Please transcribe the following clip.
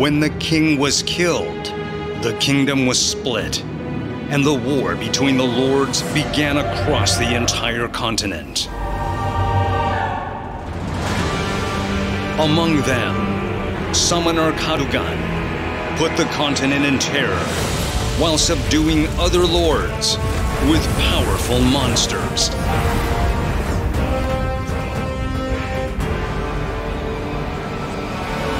When the king was killed, the kingdom was split, and the war between the lords began across the entire continent. Among them, Summoner Kadogan put the continent in terror while subduing other lords with powerful monsters.